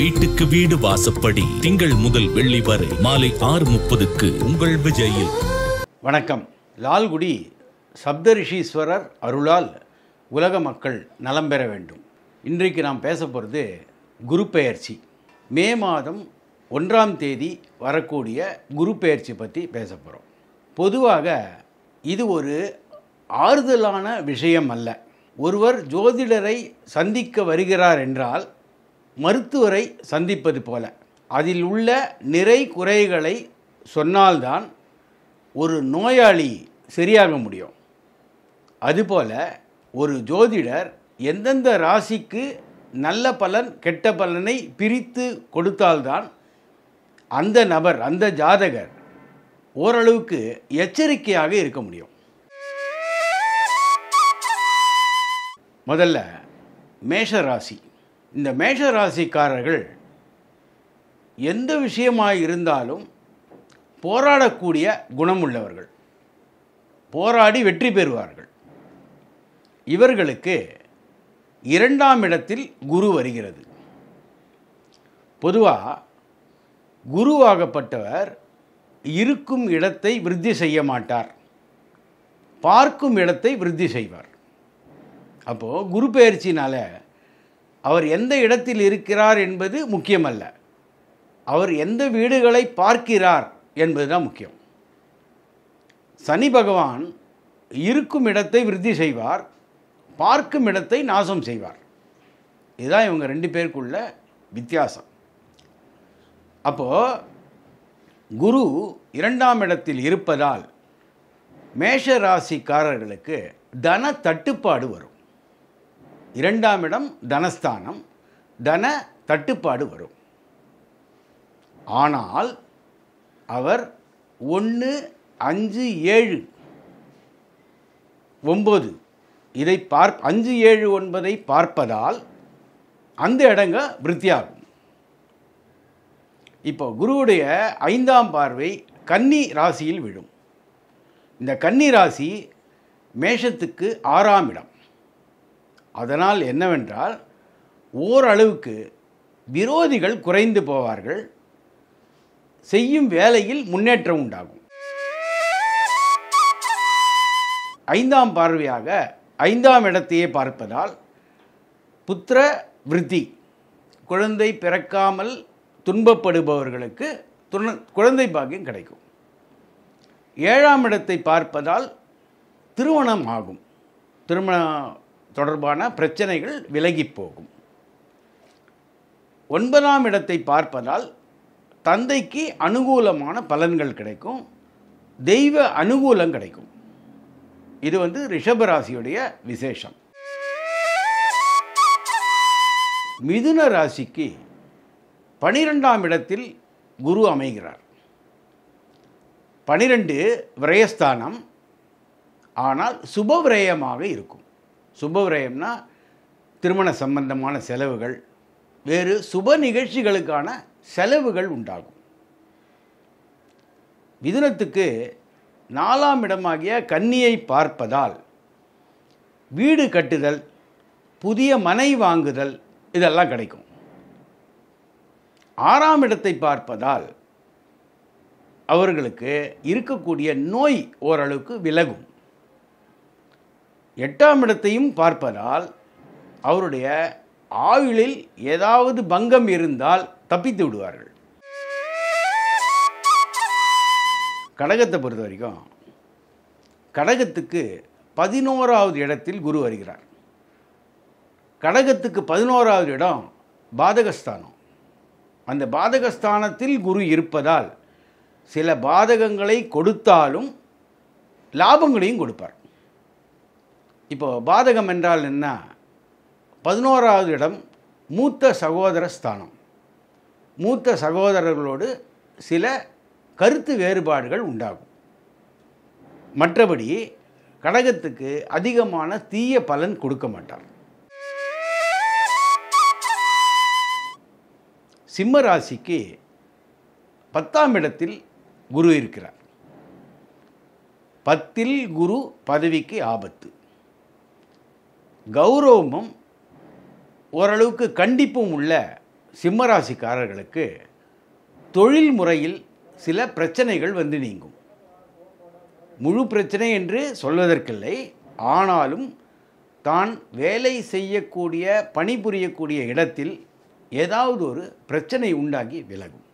வீட்டுக்கு வீடு வாசப்படி திங்கள் முதல் வெள்ளி வரை மாலை ஆறு முப்பதுக்கு உங்கள் விஜயில். வணக்கம். லால்குடி சப்தரிஷீஸ்வரர் அருளால் உலக மக்கள் நலம் பெற வேண்டும். இன்றைக்கு நாம் பேச போகிறது குரு பெயர்ச்சி. மே மாதம் ஒன்றாம் தேதி வரக்கூடிய குரு பெயர்ச்சி பற்றி பேச போகிறோம் பொதுவாக இது ஒரு ஆறுதலான விஷயம் அல்ல. ஒருவர் ஜோதிடரை சந்திக்க வருகிறார் என்றால் மருத்துவரை சந்திப்பது போல. அதில் உள்ள நிறை குறைகளை சொன்னால்தான் ஒரு நோயாளி சரியாக முடியும். அதுபோல ஒரு ஜோதிடர் எந்தெந்த ராசிக்கு நல்ல பலன் கெட்ட பலனை பிரித்து கொடுத்தால்தான் அந்த நபர் அந்த ஜாதகர் ஓரளவுக்கு எச்சரிக்கையாக இருக்க முடியும். முதல்ல மேஷ ராசி. இந்த மேஷ ராசிக்காரர்கள் எந்த விஷயமாக இருந்தாலும் போராடக்கூடிய குணமுள்ளவர்கள். போராடி வெற்றி பெறுவார்கள். இவர்களுக்கு இரண்டாம் இடத்தில் குரு வருகிறது. பொதுவாக குருவாகப்பட்டவர் இருக்கும் இடத்தை விருத்தி செய்ய மாட்டார். பார்க்கும் இடத்தை விருத்தி செய்வார். அப்போது குரு பெயர்ச்சினால அவர் எந்த இடத்தில் இருக்கிறார் என்பது முக்கியமல்ல. அவர் எந்த வீடுகளை பார்க்கிறார் என்பது தான் முக்கியம். சனி பகவான் இருக்கும் இடத்தை விருத்தி செய்வார் பார்க்கும் இடத்தை நாசம் செய்வார். இதுதான் இவங்க ரெண்டு பேருக்குள்ள வித்தியாசம். அப்போது குரு இரண்டாம் இடத்தில் இருப்பதால் மேஷ ராசிக்காரர்களுக்கு தன தட்டுப்பாடு வரும். இரண்டாம் இடம் தனஸ்தானம். தன தட்டுப்பாடு வரும். ஆனால் அவர் ஒன்று அஞ்சு ஏழு ஒம்பது இதை பார்ப் அஞ்சு ஏழு ஒன்பதை பார்ப்பதால் அந்த இடங்க விருத்தியாகும். இப்போ குருவுடைய ஐந்தாம் பார்வை கன்னி ராசியில் விழும். இந்த கன்னி ராசி மேஷத்துக்கு ஆறாம் இடம். அதனால் என்னவென்றால் ஓரளவுக்கு விரோதிகள் குறைந்து போவார்கள் செய்யும் வேலையில் முன்னேற்றம் உண்டாகும். ஐந்தாம் பார்வையாக ஐந்தாம் இடத்தையே பார்ப்பதால் புத்திர விருத்தி குழந்தை பிறக்காமல் துன்பப்படுபவர்களுக்கு துண குழந்தை பாக்கியம் கிடைக்கும். ஏழாம் இடத்தை பார்ப்பதால் திருமணம் ஆகும். திருமண தொடர்பான பிரச்சனைகள் விலகி போகும். ஒன்பதாம் இடத்தை பார்ப்பதால் தந்தைக்கு அனுகூலமான பலன்கள் கிடைக்கும் தெய்வ அனுகூலம் கிடைக்கும். இது வந்து ரிஷபராசியுடைய விசேஷம். மிதுன ராசிக்கு பனிரெண்டாம் இடத்தில் குரு அமைகிறார். பனிரெண்டு விரயஸ்தானம் ஆனால் சுப விரயமாக இருக்கும். சுப விரயம்னா திருமண சம்பந்தமான செலவுகள் வேறு சுப நிகழ்ச்சிகளுக்கான செலவுகள் உண்டாகும். மிதுனத்துக்கு நாலாம் இடமாகிய கன்னியை பார்ப்பதால் வீடு கட்டுதல் புதிய மனை வாங்குதல் இதெல்லாம் கிடைக்கும். ஆறாம் இடத்தை பார்ப்பதால் அவர்களுக்கு இருக்கக்கூடிய நோய் ஓரளவுக்கு விலகும். எட்டாம் இடத்தையும் பார்ப்பதால் அவருடைய ஆயுளில் ஏதாவது பங்கம் இருந்தால் தப்பித்து விடுவார்கள். கடகத்தை பொறுத்த வரைக்கும் கடகத்துக்கு பதினோராவது இடத்தில் குரு வருகிறார். கடகத்துக்கு பதினோராவது இடம் பாதகஸ்தானம். அந்த பாதகஸ்தானத்தில் குரு இருப்பதால் சில பாதகங்களை கொடுத்தாலும் லாபங்களையும் கொடுப்பார். இப்போ பாதகம் என்றால் என்ன? பதினோராவது இடம் மூத்த சகோதர ஸ்தானம். மூத்த சகோதரர்களோடு சில கருத்து வேறுபாடுகள் உண்டாகும். மற்றபடி கடகத்துக்கு அதிகமான தீய பலன் கொடுக்க மாட்டார். சிம்ம ராசிக்கு பத்தாம் இடத்தில் குரு இருக்கிறார். பத்தில் குரு பதவிக்கு ஆபத்து. கௌரவமும் ஓரளவுக்கு கண்டிப்பும் உள்ள சிம்மராசிக்காரர்களுக்கு தொழில் முறையில் சில பிரச்சனைகள் வந்து நீங்கும். முழு பிரச்சனை என்று சொல்வதற்கில்லை. ஆனாலும் தான் வேலை செய்யக்கூடிய பணிபுரியக்கூடிய இடத்தில் ஏதாவது ஒரு பிரச்சனை உண்டாகி விலகும்.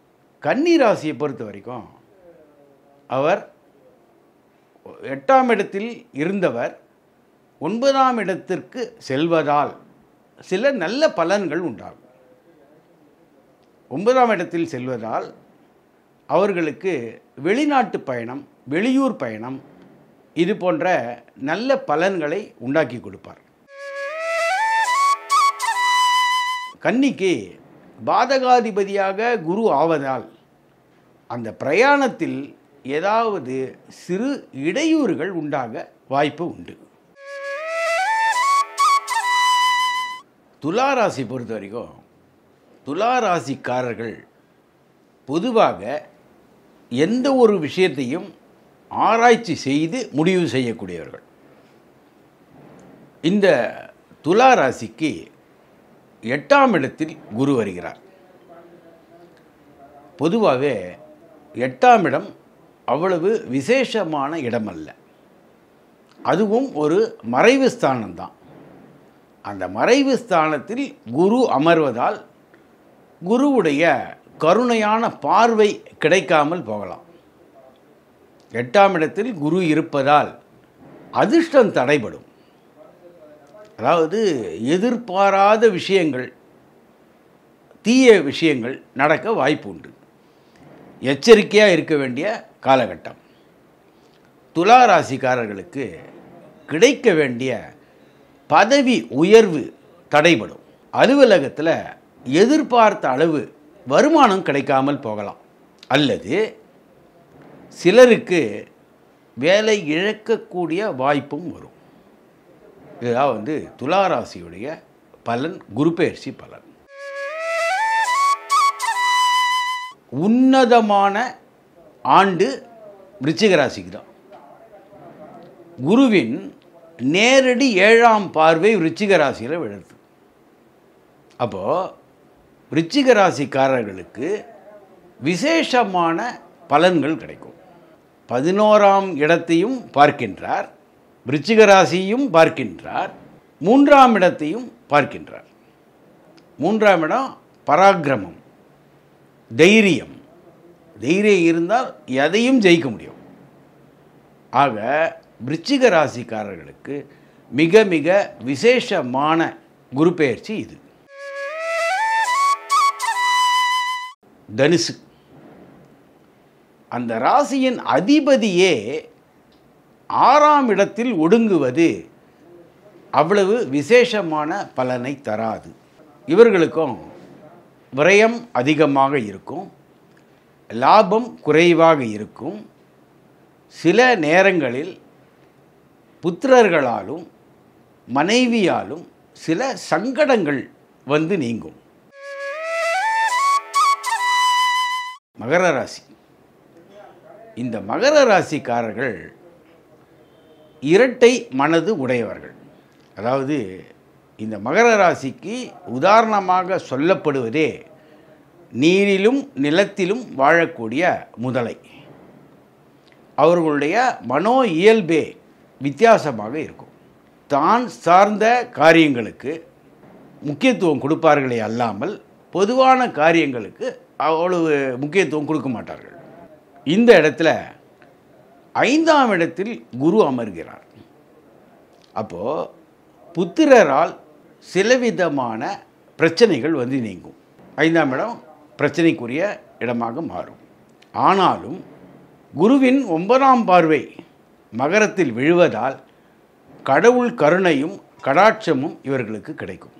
கன்னி ராசியை பொறுத்த வரைக்கும் அவர் எட்டாம் இடத்தில் இருந்தவர் ஒன்பதாம் இடத்திற்கு செல்வதால் சில நல்ல பலன்கள் உண்டாகும். ஒன்பதாம் இடத்தில் செல்வதால் அவர்களுக்கு வெளிநாட்டு பயணம் வெளியூர் பயணம் இது போன்ற நல்ல பலன்களை உண்டாக்கி கொடுப்பார். கன்னிக்கு பாதகாதிபதியாக குரு ஆவதால் அந்த பிரயாணத்தில் ஏதாவது சிறு இடையூறுகள் உண்டாக வாய்ப்பு உண்டு. துலா ராசி பொறுத்த வரைக்கும் துலா ராசிக்காரர்கள் பொதுவாக எந்த ஒரு விஷயத்தையும் ஆராய்ச்சி செய்து முடிவு செய்யக்கூடியவர்கள். இந்த துலா ராசிக்கு எட்டாம் இடத்தில் குரு வருகிறார். பொதுவாகவே எட்டாம் இடம் அவ்வளவு விசேஷமான இடம் அல்ல அதுவும் ஒரு மறைவு ஸ்தானம்தான். அந்த மறைவு ஸ்தானத்தில் குரு அமர்வதால் குருவுடைய கருணையான பார்வை கிடைக்காமல் போகலாம். எட்டாம் இடத்தில் குரு இருப்பதால் அதிர்ஷ்டம் தடைபடும். அதாவது எதிர்பாராத விஷயங்கள் தீய விஷயங்கள் நடக்க வாய்ப்பு உண்டு. எச்சரிக்கையாக இருக்க வேண்டிய காலகட்டம். துலா ராசிக்காரர்களுக்கு கிடைக்க வேண்டிய பதவி உயர்வு தடைபடும். அலுவலகத்தில் எதிர்பார்த்த அளவு வருமானம் கிடைக்காமல் போகலாம். அல்லது சிலருக்கு வேலை இழக்கக்கூடிய வாய்ப்பும் வரும். இதுதான் வந்து துலா ராசியுடைய பலன் குருபெயர்ச்சி பலன். உன்னதமான ஆண்டு ரிச்சிகராசிக்கு தான். குருவின் நேரடி ஏழாம் பார்வை ரிச்சிக ராசியில் விழுது அப்போது ரிச்சிக ராசிக்காரர்களுக்கு விசேஷமான பலன்கள் கிடைக்கும். பதினோராம் இடத்தையும் பார்க்கின்றார் விருச்சிக ராசியும் பார்க்கின்றார் மூன்றாம் இடத்தையும் பார்க்கின்றார். மூன்றாம் இடம் பராக்கிரமம் தைரியம். தைரியம் இருந்தால் எதையும் ஜெயிக்க முடியும். ஆக விருச்சிக ராசிக்காரர்களுக்கு மிக மிக விசேஷமான குரு பெயர்ச்சி இது. தனுசு. அந்த ராசியின் அதிபதியே ஆறாம் இடத்தில் ஒடுங்குவது அவ்வளவு விசேஷமான பலனை தராது. இவர்களுக்கும் விரயம் அதிகமாக இருக்கும். லாபம் குறைவாக இருக்கும். சில நேரங்களில் புத்திரர்களாலும் மனைவியாலும் சில சங்கடங்கள் வந்து நீங்கும். மகர ராசி. இந்த மகர ராசிக்காரர்கள் இரட்டை மனது உடையவர்கள். அதாவது இந்த மகர ராசிக்கு உதாரணமாக சொல்லப்படுவதே நீரிலும் நிலத்திலும் வாழக்கூடிய முதலை. அவர்களுடைய மனோ இயல்பே வித்தியாசமாக இருக்கும். தான் சார்ந்த காரியங்களுக்கு முக்கியத்துவம் கொடுப்பார்களே அல்லாமல் பொதுவான காரியங்களுக்கு அவ்வளவு முக்கியத்துவம் கொடுக்க மாட்டார்கள். இந்த இடத்துல ஐந்தாம் இடத்தில் குரு அமர்கிறார். அப்போது புத்திரரால் சிலவிதமான பிரச்சனைகள் வந்து நீங்கும். ஐந்தாம் இடம் பிரச்சனைக்குரிய இடமாக மாறும். ஆனாலும் குருவின் ஒன்பதாம் பார்வை மகரத்தில் விழுவதால் கடவுள் கருணையும் கடாட்சமும் இவர்களுக்கு கிடைக்கும்.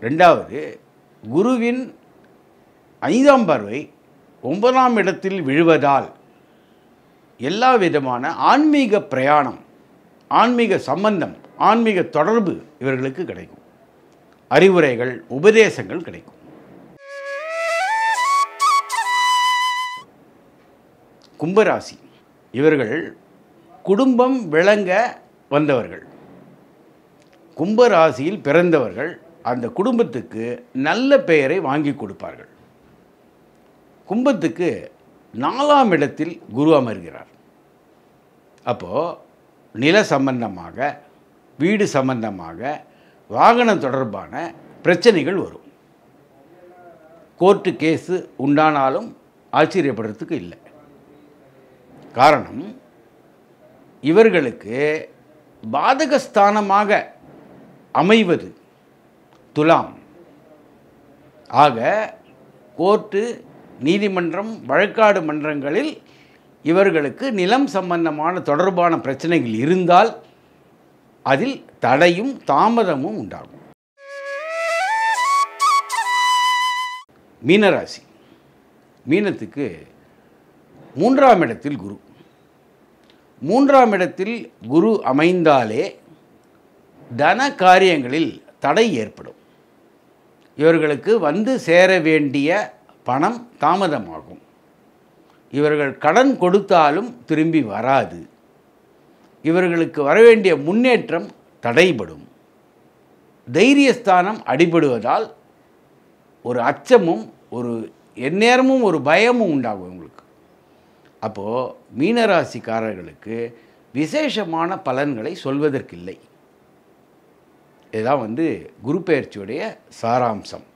ரெண்டாவது குருவின் ஐந்தாம் பார்வை ஒன்பதாம் இடத்தில் விழுவதால் எல்லா விதமான ஆன்மீக பிரயாணம் ஆன்மீக சம்பந்தம் ஆன்மீக தொடர்பு இவர்களுக்கு கிடைக்கும். அறிவுரைகள் உபதேசங்கள் கிடைக்கும். கும்பராசி இவர்கள் குடும்பம் விளங்க வந்தவர்கள். கும்பராசியில் பிறந்தவர்கள் அந்த குடும்பத்துக்கு நல்ல பெயரை வாங்கி கொடுப்பார்கள். கும்பத்துக்கு நாலாம் இடத்தில் குரு அமர்கிறார். அப்போது நில சம்பந்தமாக வீடு சம்பந்தமாக வாகனம் தொடர்பான பிரச்சனைகள் வரும். கோர்ட்டு கேஸு உண்டானாலும் ஆச்சரியப்படுறதுக்கு இல்லை. காரணம் இவர்களுக்கு பாதகஸ்தானமாக அமைவது துலாம். ஆக கோர்ட்டு நீதிமன்றம் வழக்காடு மன்றங்களில் இவர்களுக்கு நிலம் சம்பந்தமான தொடர்பான பிரச்சனைகள் இருந்தால் அதில் தடையும் தாமதமும் உண்டாகும். மீனராசி. மீனத்துக்கு மூன்றாம் இடத்தில் குரு. மூன்றாம் இடத்தில் குரு அமைந்தாலே தன காரியங்களில் தடை ஏற்படும். இவர்களுக்கு வந்து சேர வேண்டிய பணம் தாமதமாகும். இவர்கள் கடன் கொடுத்தாலும் திரும்பி வராது. இவர்களுக்கு வரவேண்டிய முன்னேற்றம் தடைபடும். தைரியஸ்தானம் அடிபடுவதால் ஒரு அச்சமும் ஒரு எந்நேரமும் ஒரு பயமும் உண்டாகும் உங்களுக்கு அப்போது மீனராசிக்காரர்களுக்கு விசேஷமான பலன்களை சொல்வதற்கில்லை. இதுதான் வந்து குரு பெயர்ச்சியுடைய சாராம்சம்.